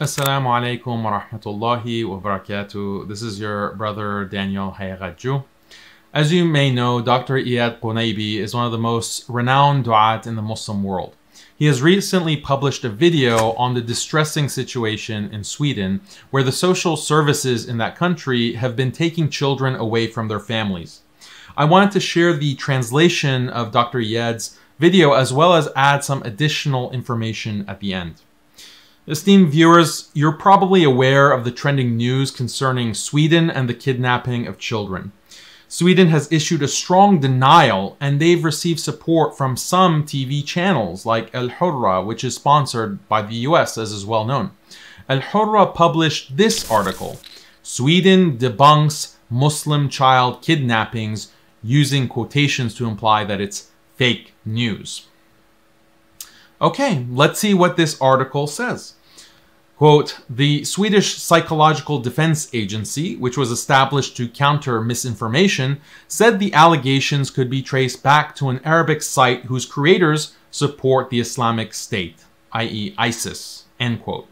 Assalamu alaikum wa rahmatullahi wa barakatuh. This is your brother Daniel Hayagaju. As you may know, Dr. Eyad Qunaybi is one of the most renowned du'at in the Muslim world. He has recently published a video on the distressing situation in Sweden, where the social services in that country have been taking children away from their families. I wanted to share the translation of Dr. Eyad's video as well as add some additional information at the end. Esteemed viewers, you're probably aware of the trending news concerning Sweden and the kidnapping of children. Sweden has issued a strong denial and they've received support from some TV channels like Al Hurra, which is sponsored by the US as is well known. Al Hurra published this article Sweden debunks Muslim child kidnappings using quotations to imply that it's fake news. Okay, let's see what this article says. Quote, the Swedish Psychological Defense Agency, which was established to counter misinformation, said the allegations could be traced back to an Arabic site whose creators support the Islamic State, i.e., ISIS. End quote.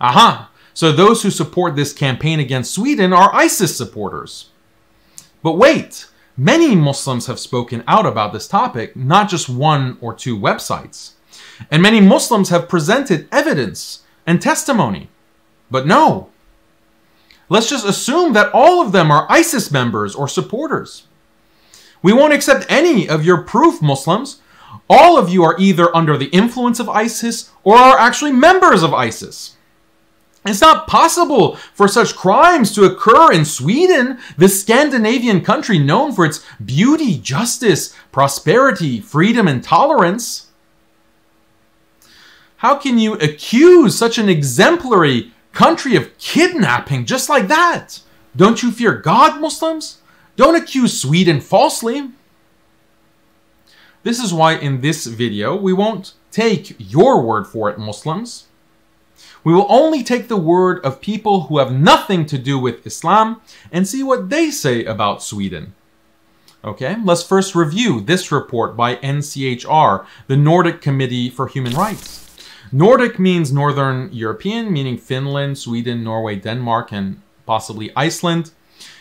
Aha! So those who support this campaign against Sweden are ISIS supporters. But wait! Many Muslims have spoken out about this topic, not just one or two websites. And many Muslims have presented evidence and testimony. But no. Let's just assume that all of them are ISIS members or supporters. We won't accept any of your proof, Muslims. All of you are either under the influence of ISIS or are actually members of ISIS. It's not possible for such crimes to occur in Sweden, this Scandinavian country known for its beauty, justice, prosperity, freedom, and tolerance. How can you accuse such an exemplary country of kidnapping just like that? Don't you fear God, Muslims? Don't accuse Sweden falsely. This is why in this video we won't take your word for it, Muslims. We will only take the word of people who have nothing to do with Islam and see what they say about Sweden. Okay, let's first review this report by NCHR, the Nordic Committee for Human Rights. Nordic means Northern European, meaning Finland, Sweden, Norway, Denmark, and possibly Iceland.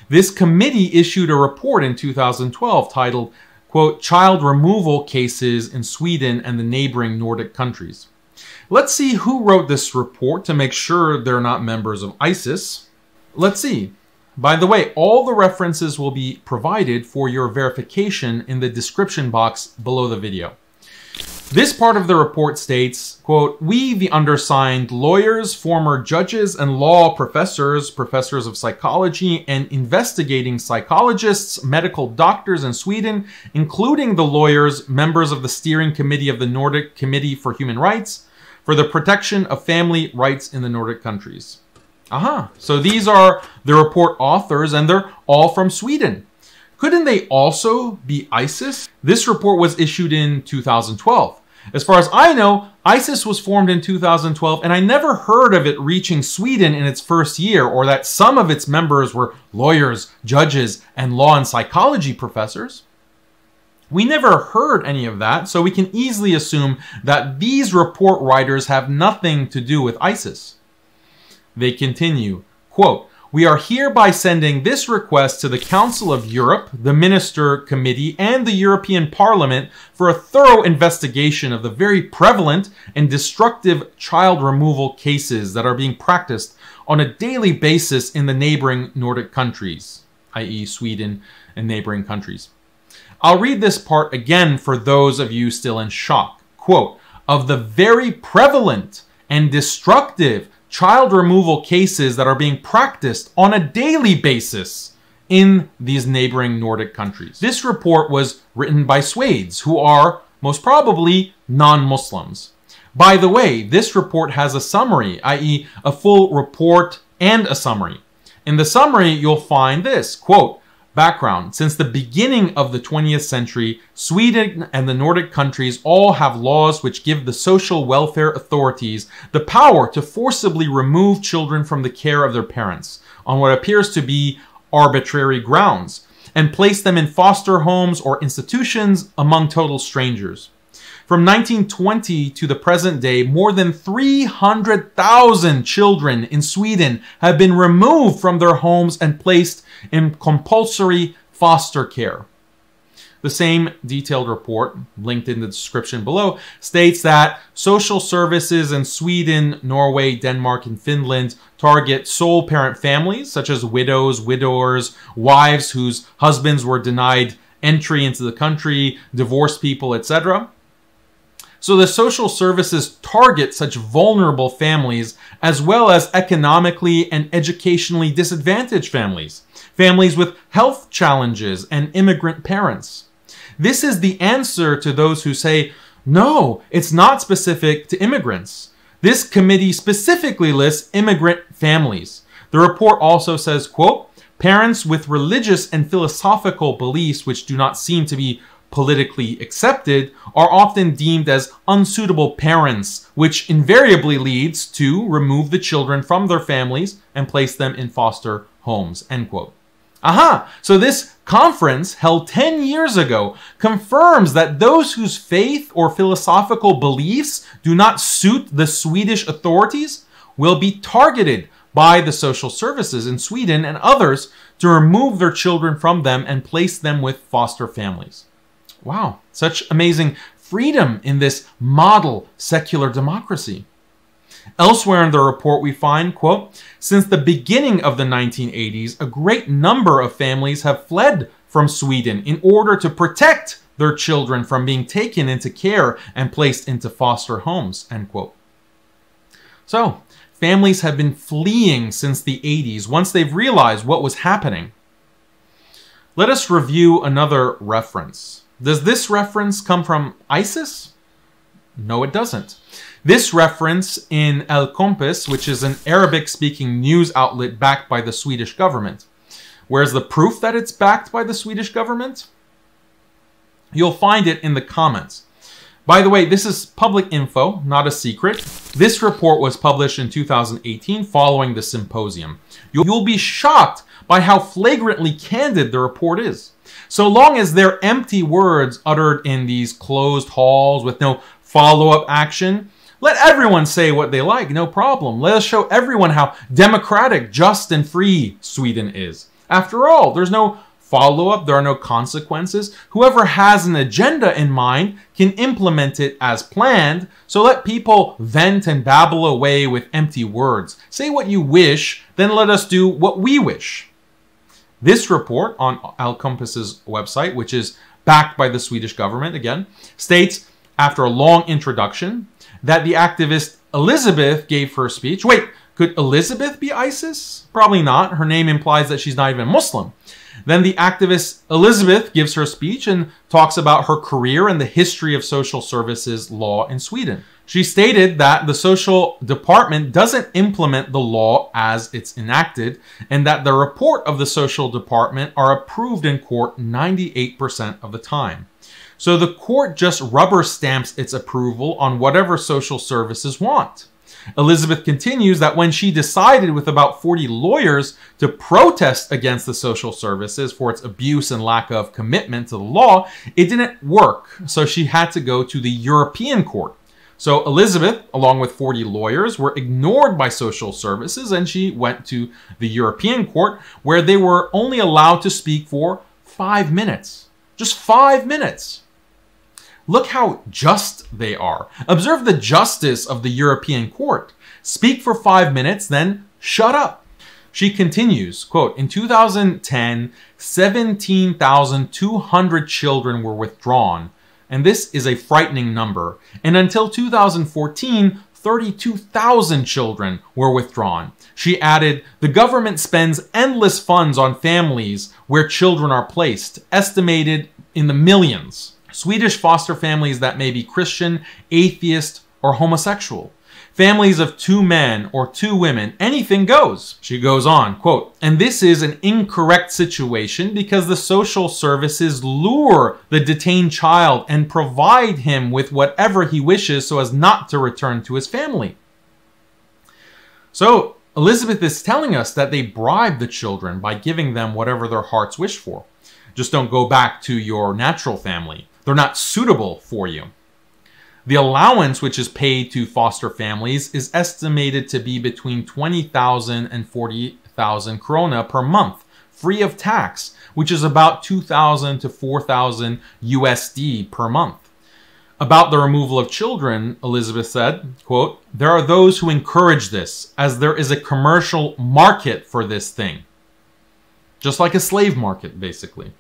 This committee issued a report in 2012 titled, quote, Child Removal Cases in Sweden and the Neighboring Nordic Countries. Let's see who wrote this report to make sure they're not members of ISIS. Let's see. By the way, all the references will be provided for your verification in the description box below the video. This part of the report states, quote, We, the undersigned lawyers, former judges, and law professors, professors of psychology, and investigating psychologists, medical doctors in Sweden, including the lawyers, members of the steering committee of the Nordic Committee for Human Rights, for the protection of family rights in the Nordic countries. Aha, so these are the report authors, and they're all from Sweden. Couldn't they also be ISIS? This report was issued in 2012. As far as I know, ISIS was formed in 2012, and I never heard of it reaching Sweden in its first year, or that some of its members were lawyers, judges, and law and psychology professors. We never heard any of that, so we can easily assume that these report writers have nothing to do with ISIS. They continue, quote, we are hereby sending this request to the Council of Europe, the Minister Committee, and the European Parliament for a thorough investigation of the very prevalent and destructive child removal cases that are being practiced on a daily basis in the neighboring Nordic countries, i.e., Sweden and neighboring countries. I'll read this part again for those of you still in shock. Quote, of the very prevalent and destructive child removal cases that are being practiced on a daily basis in these neighboring Nordic countries. This report was written by Swedes, who are most probably non Muslims. By the way, this report has a summary, i.e., a full report and a summary. In the summary, you'll find this quote, Background Since the beginning of the 20th century, Sweden and the Nordic countries all have laws which give the social welfare authorities the power to forcibly remove children from the care of their parents on what appears to be arbitrary grounds and place them in foster homes or institutions among total strangers. From 1920 to the present day, more than 300,000 children in Sweden have been removed from their homes and placed in compulsory foster care. The same detailed report, linked in the description below, states that social services in Sweden, Norway, Denmark, and Finland target sole parent families, such as widows, widowers, wives whose husbands were denied entry into the country, divorced people, etc. So the social services target such vulnerable families as well as economically and educationally disadvantaged families, families with health challenges and immigrant parents. This is the answer to those who say, no, it's not specific to immigrants. This committee specifically lists immigrant families. The report also says, quote, parents with religious and philosophical beliefs which do not seem to be politically accepted are often deemed as unsuitable parents, which invariably leads to remove the children from their families and place them in foster homes, end quote. Aha! So this conference held 10 years ago confirms that those whose faith or philosophical beliefs do not suit the Swedish authorities will be targeted by the social services in Sweden and others to remove their children from them and place them with foster families. Wow, such amazing freedom in this model secular democracy. Elsewhere in the report, we find, quote, since the beginning of the 1980s, a great number of families have fled from Sweden in order to protect their children from being taken into care and placed into foster homes, end quote. So, families have been fleeing since the 80s once they've realized what was happening. Let us review another reference. Does this reference come from ISIS? No, it doesn't. This reference in Alkompis, which is an Arabic speaking news outlet backed by the Swedish government. Where's the proof that it's backed by the Swedish government? You'll find it in the comments. By the way, this is public info, not a secret. This report was published in 2018 following the symposium. You'll be shocked by how flagrantly candid the report is. So long as they're empty words uttered in these closed halls with no follow-up action, let everyone say what they like, no problem. Let us show everyone how democratic, just, and free Sweden is. After all, there's no follow up, there are no consequences. Whoever has an agenda in mind can implement it as planned, so let people vent and babble away with empty words. Say what you wish, then let us do what we wish. This report on Alkompis's website, which is backed by the Swedish government again, states after a long introduction that the activist Elizabeth gave her speech. Wait, could Elizabeth be ISIS? Probably not. Her name implies that she's not even Muslim. Then the activist Elizabeth gives her speech and talks about her career and the history of social services law in Sweden. She stated that the social department doesn't implement the law as it's enacted and that the report of the social department are approved in court 98% of the time. So the court just rubber stamps its approval on whatever social services want. Elizabeth continues that when she decided with about 40 lawyers to protest against the social services for its abuse and lack of commitment to the law, it didn't work. So she had to go to the European court. So Elizabeth, along with 40 lawyers, were ignored by social services and she went to the European court where they were only allowed to speak for five minutes. Just five minutes. Look how just they are. Observe the justice of the European court. Speak for five minutes, then shut up. She continues, quote, in 2010, 17,200 children were withdrawn, and this is a frightening number. And until 2014, 32,000 children were withdrawn. She added, the government spends endless funds on families where children are placed, estimated in the millions. Swedish foster families that may be Christian, atheist, or homosexual. Families of two men or two women, anything goes. She goes on, quote, and this is an incorrect situation because the social services lure the detained child and provide him with whatever he wishes so as not to return to his family. So, Elizabeth is telling us that they bribe the children by giving them whatever their hearts wish for. Just don't go back to your natural family. They're not suitable for you. The allowance which is paid to foster families is estimated to be between 20,000 and 40,000 krona per month, free of tax, which is about 2,000 to 4,000 USD per month. About the removal of children, Elizabeth said, quote, There are those who encourage this, as there is a commercial market for this thing. Just like a slave market, basically.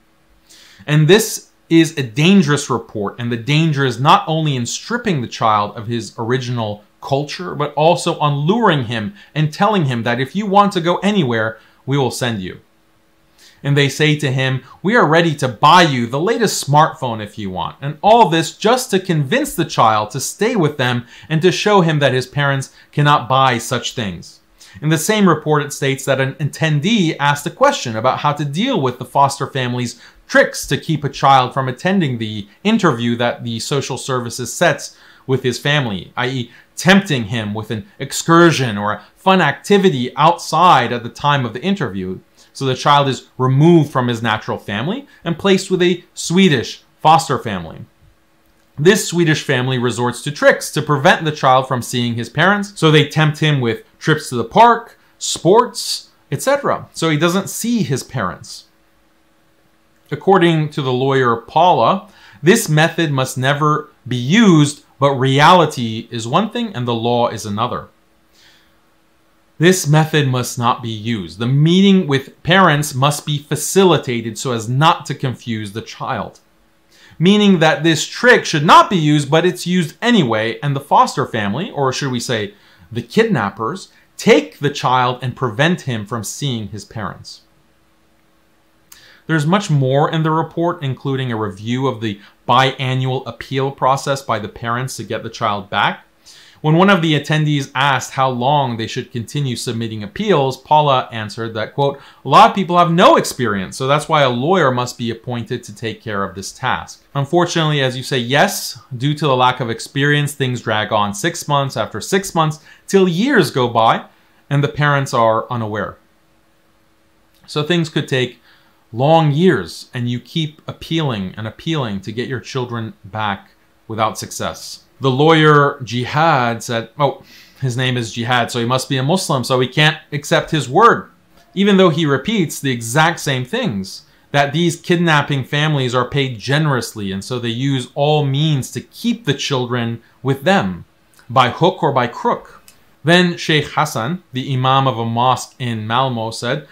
And this is a dangerous report, and the danger is not only in stripping the child of his original culture, but also on luring him and telling him that if you want to go anywhere, we will send you and they say to him, We are ready to buy you the latest smartphone if you want. And all this just to convince the child to stay with them and to show him that his parents cannot buy such things. In the same report, it states that an attendee asked a question about how to deal with the foster family's tricks to keep a child from attending the interview that the social services sets with his family, i.e., tempting him with an excursion or a fun activity outside at the time of the interview. So the child is removed from his natural family and placed with a Swedish foster family. This Swedish family resorts to tricks to prevent the child from seeing his parents, so they tempt him with trips to the park, sports, etc., so he doesn't see his parents. According to the lawyer Paula, this method must never be used, but reality is one thing and the law is another. This method must not be used. The meeting with parents must be facilitated so as not to confuse the child. Meaning that this trick should not be used, but it's used anyway, and the foster family, or should we say the kidnappers, take the child and prevent him from seeing his parents. There's much more in the report, including a review of the biannual appeal process by the parents to get the child back. When one of the attendees asked how long they should continue submitting appeals, Paula answered that, quote, a lot of people have no experience, so that's why a lawyer must be appointed to take care of this task. Unfortunately, as you say, yes, due to the lack of experience, things drag on six months after six months till years go by, and the parents are unaware. So things could take long years, and you keep appealing and appealing to get your children back without success the lawyer Jihad said, oh, his name is Jihad, so he must be a Muslim, so we can't accept his word. Even though he repeats the exact same things, that these kidnapping families are paid generously, and so they use all means to keep the children with them, by hook or by crook. Then Sheikh Hassan, the imam of a mosque in Malmo, said,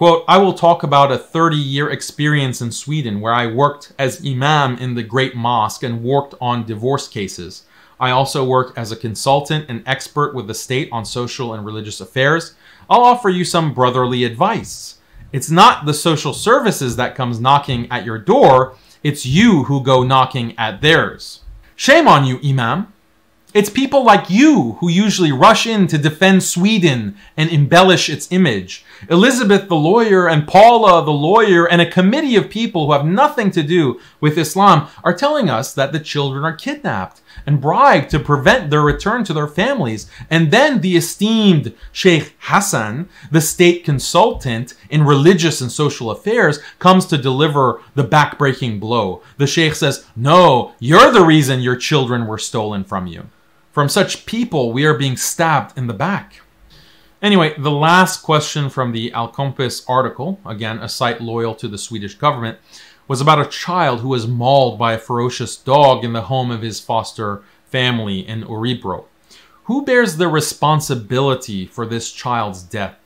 Quote, I will talk about a 30 year experience in Sweden where I worked as imam in the Great Mosque and worked on divorce cases. I also work as a consultant and expert with the state on social and religious affairs. I'll offer you some brotherly advice. It's not the social services that comes knocking at your door, it's you who go knocking at theirs. Shame on you, Imam. It's people like you who usually rush in to defend Sweden and embellish its image. Elizabeth the lawyer and Paula the lawyer and a committee of people who have nothing to do with Islam are telling us that the children are kidnapped and bribed to prevent their return to their families. And then the esteemed Sheikh Hassan, the state consultant in religious and social affairs, comes to deliver the backbreaking blow. The Sheikh says, No, you're the reason your children were stolen from you. From such people, we are being stabbed in the back. Anyway, the last question from the Alkompis article, again, a site loyal to the Swedish government, was about a child who was mauled by a ferocious dog in the home of his foster family in Örebro. Who bears the responsibility for this child's death?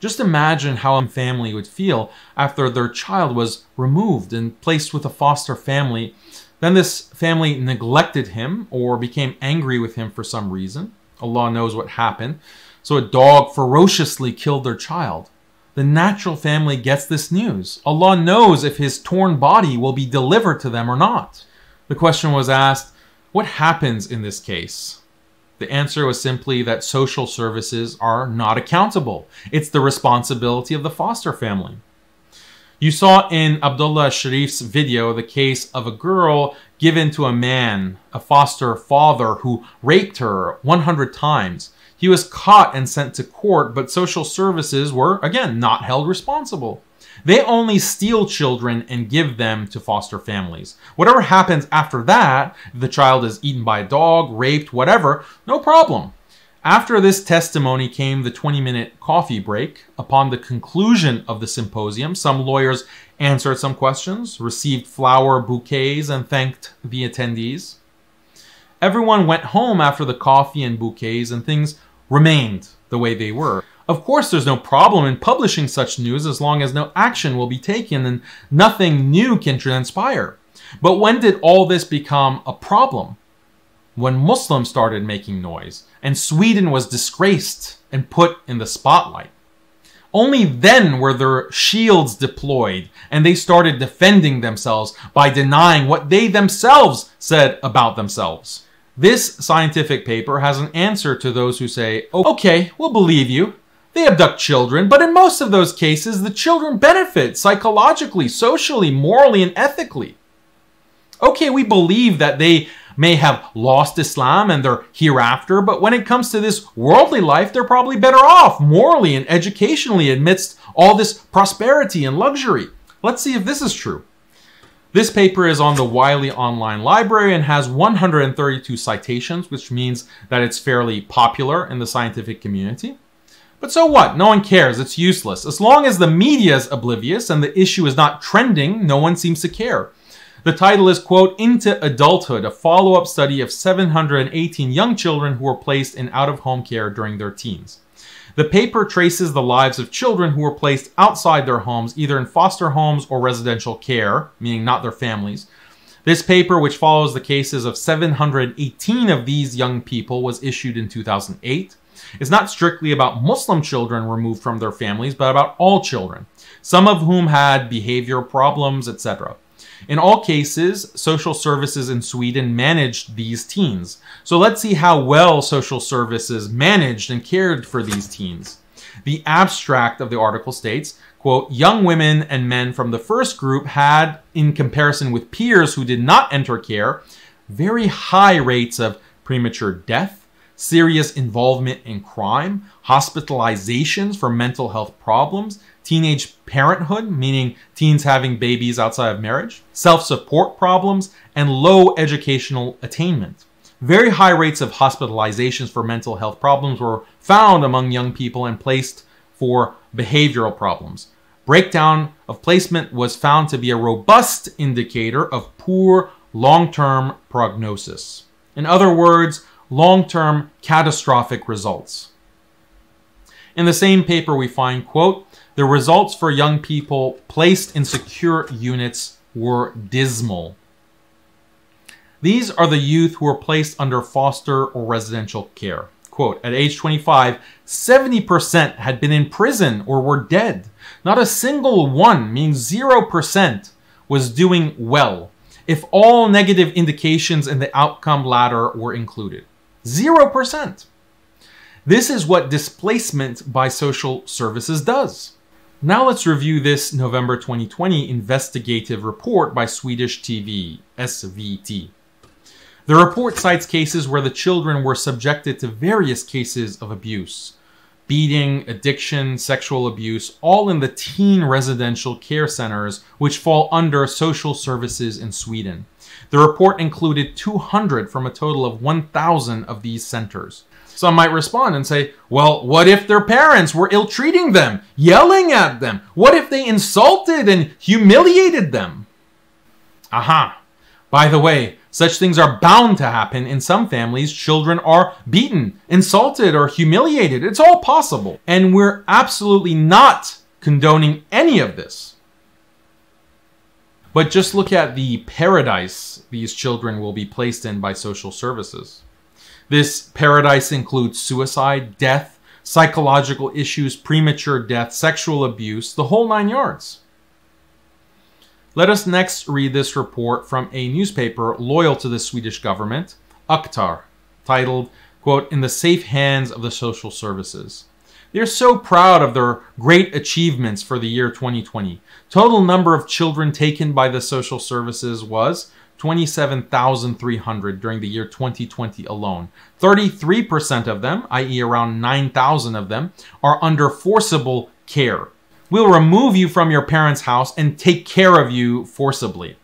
Just imagine how a family would feel after their child was removed and placed with a foster family then this family neglected him or became angry with him for some reason. Allah knows what happened. So a dog ferociously killed their child. The natural family gets this news. Allah knows if his torn body will be delivered to them or not. The question was asked, what happens in this case? The answer was simply that social services are not accountable. It's the responsibility of the foster family. You saw in Abdullah Sharif's video the case of a girl given to a man, a foster father, who raped her 100 times. He was caught and sent to court, but social services were, again, not held responsible. They only steal children and give them to foster families. Whatever happens after that, the child is eaten by a dog, raped, whatever, no problem. After this testimony came the 20 minute coffee break. Upon the conclusion of the symposium, some lawyers answered some questions, received flower bouquets, and thanked the attendees. Everyone went home after the coffee and bouquets, and things remained the way they were. Of course, there's no problem in publishing such news as long as no action will be taken and nothing new can transpire. But when did all this become a problem? When Muslims started making noise and Sweden was disgraced and put in the spotlight. Only then were their shields deployed and they started defending themselves by denying what they themselves said about themselves. This scientific paper has an answer to those who say, oh, okay, we'll believe you. They abduct children, but in most of those cases, the children benefit psychologically, socially, morally, and ethically. Okay, we believe that they may have lost Islam and they're hereafter, but when it comes to this worldly life, they're probably better off morally and educationally amidst all this prosperity and luxury. Let's see if this is true. This paper is on the Wiley Online Library and has 132 citations, which means that it's fairly popular in the scientific community. But so what? No one cares. It's useless. As long as the media is oblivious and the issue is not trending, no one seems to care. The title is, quote, Into Adulthood, a follow-up study of 718 young children who were placed in out-of-home care during their teens. The paper traces the lives of children who were placed outside their homes, either in foster homes or residential care, meaning not their families. This paper, which follows the cases of 718 of these young people, was issued in 2008 It's not strictly about Muslim children removed from their families, but about all children, some of whom had behavior problems, etc. In all cases, social services in Sweden managed these teens. So let's see how well social services managed and cared for these teens. The abstract of the article states, quote, young women and men from the first group had, in comparison with peers who did not enter care, very high rates of premature death, serious involvement in crime, hospitalizations for mental health problems, teenage parenthood, meaning teens having babies outside of marriage, self support problems, and low educational attainment. Very high rates of hospitalizations for mental health problems were found among young people and placed for behavioral problems. Breakdown of placement was found to be a robust indicator of poor long term prognosis. In other words, long-term catastrophic results. In the same paper, we find, quote, the results for young people placed in secure units were dismal. These are the youth who were placed under foster or residential care. Quote, at age 25, 70% had been in prison or were dead. Not a single one, meaning 0%, was doing well if all negative indications in the outcome ladder were included. 0%. This is what displacement by social services does. Now let's review this November 2020 investigative report by Swedish TV, SVT. The report cites cases where the children were subjected to various cases of abuse beating, addiction, sexual abuse, all in the teen residential care centers, which fall under social services in Sweden. The report included 200 from a total of 1,000 of these centers. Some might respond and say, well, what if their parents were ill treating them, yelling at them? What if they insulted and humiliated them? Aha. By the way, such things are bound to happen in some families. Children are beaten, insulted, or humiliated. It's all possible. And we're absolutely not condoning any of this. But just look at the paradise these children will be placed in by social services. This paradise includes suicide, death, psychological issues, premature death, sexual abuse, the whole nine yards. Let us next read this report from a newspaper loyal to the Swedish government, Aktar, titled, quote, In the Safe Hands of the Social Services. They're so proud of their great achievements for the year 2020. Total number of children taken by the social services was 27,300 during the year 2020 alone. 33% of them, i.e., around 9,000 of them, are under forcible care. We'll remove you from your parents' house and take care of you forcibly.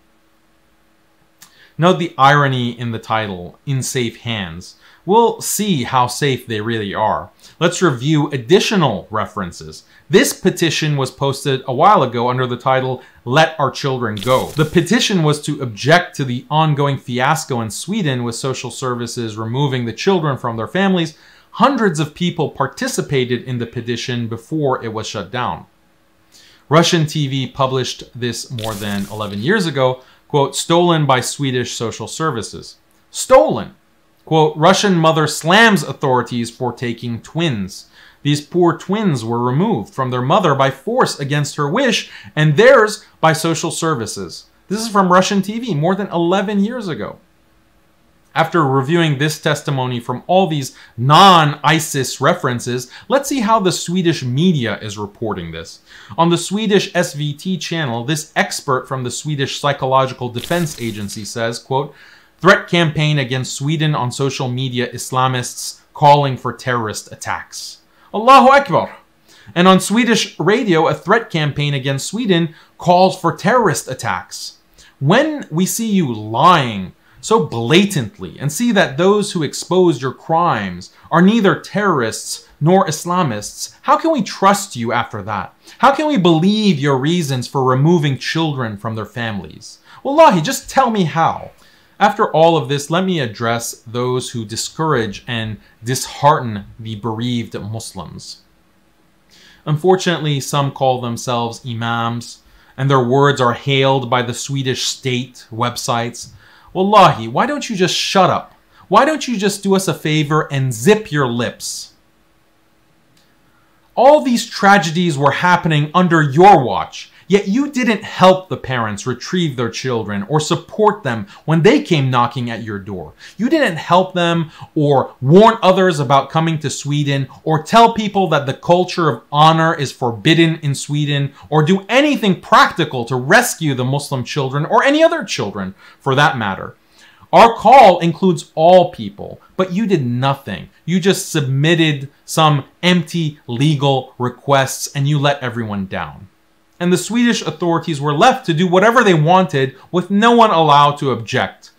Note the irony in the title, In Safe Hands. We'll see how safe they really are. Let's review additional references. This petition was posted a while ago under the title, Let Our Children Go. The petition was to object to the ongoing fiasco in Sweden with social services removing the children from their families. Hundreds of people participated in the petition before it was shut down. Russian TV published this more than 11 years ago, quote, stolen by Swedish social services. Stolen! Quote, Russian mother slams authorities for taking twins. These poor twins were removed from their mother by force against her wish, and theirs by social services. This is from Russian TV more than 11 years ago. After reviewing this testimony from all these non ISIS references, let's see how the Swedish media is reporting this. On the Swedish SVT channel, this expert from the Swedish Psychological Defense Agency says, quote, threat campaign against Sweden on social media Islamists calling for terrorist attacks. Allahu Akbar! And on Swedish radio, a threat campaign against Sweden calls for terrorist attacks. When we see you lying, so blatantly and see that those who expose your crimes are neither terrorists nor Islamists, how can we trust you after that? How can we believe your reasons for removing children from their families? Wallahi, just tell me how. After all of this, let me address those who discourage and dishearten the bereaved Muslims. Unfortunately, some call themselves imams, and their words are hailed by the Swedish state websites Wallahi, why don't you just shut up? Why don't you just do us a favor and zip your lips? All these tragedies were happening under your watch, yet you didn't help the parents retrieve their children or support them when they came knocking at your door. You didn't help them or warn others about coming to Sweden or tell people that the culture of honor is forbidden in Sweden or do anything practical to rescue the Muslim children or any other children for that matter. Our call includes all people, but you did nothing. You just submitted some empty legal requests and you let everyone down. And the Swedish authorities were left to do whatever they wanted with no one allowed to object.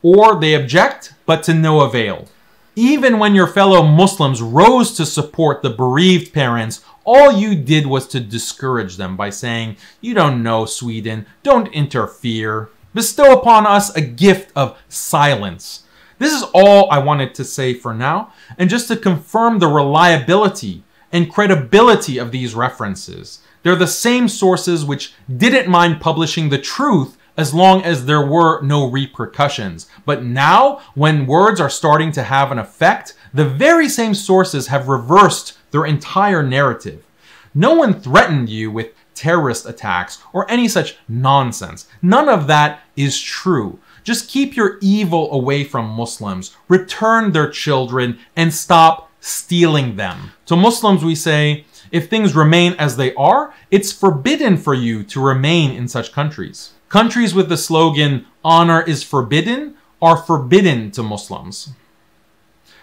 Or they object, but to no avail. Even when your fellow Muslims rose to support the bereaved parents, all you did was to discourage them by saying, You don't know Sweden, don't interfere. Bestow upon us a gift of silence. This is all I wanted to say for now, and just to confirm the reliability and credibility of these references. They're the same sources which didn't mind publishing the truth as long as there were no repercussions. But now, when words are starting to have an effect, the very same sources have reversed their entire narrative. No one threatened you with terrorist attacks, or any such nonsense. None of that is true. Just keep your evil away from Muslims, return their children, and stop stealing them. To Muslims, we say, if things remain as they are, it's forbidden for you to remain in such countries. Countries with the slogan, honor is forbidden, are forbidden to Muslims.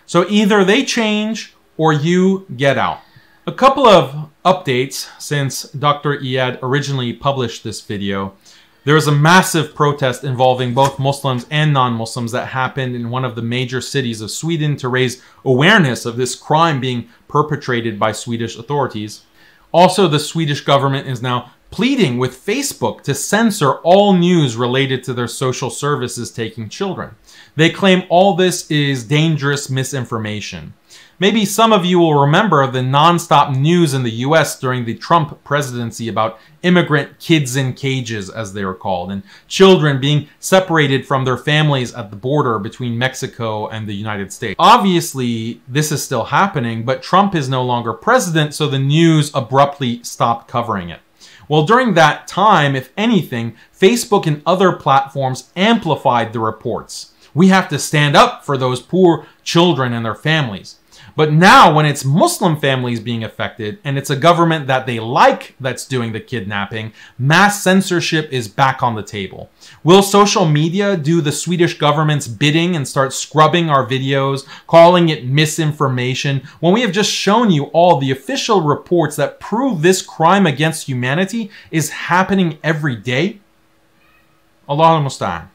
So either they change or you get out. A couple of updates since Dr. Eyad originally published this video. There was a massive protest involving both Muslims and non-Muslims that happened in one of the major cities of Sweden to raise awareness of this crime being perpetrated by Swedish authorities. Also, the Swedish government is now pleading with Facebook to censor all news related to their social services taking children. They claim all this is dangerous misinformation. Maybe some of you will remember the nonstop news in the US during the Trump presidency about immigrant kids in cages, as they were called, and children being separated from their families at the border between Mexico and the United States. Obviously, this is still happening, but Trump is no longer president, so the news abruptly stopped covering it. Well, during that time, if anything, Facebook and other platforms amplified the reports. We have to stand up for those poor children and their families. But now, when it's Muslim families being affected and it's a government that they like that's doing the kidnapping, mass censorship is back on the table. Will social media do the Swedish government's bidding and start scrubbing our videos, calling it misinformation, when we have just shown you all the official reports that prove this crime against humanity is happening every day? Allah al-Musta'an.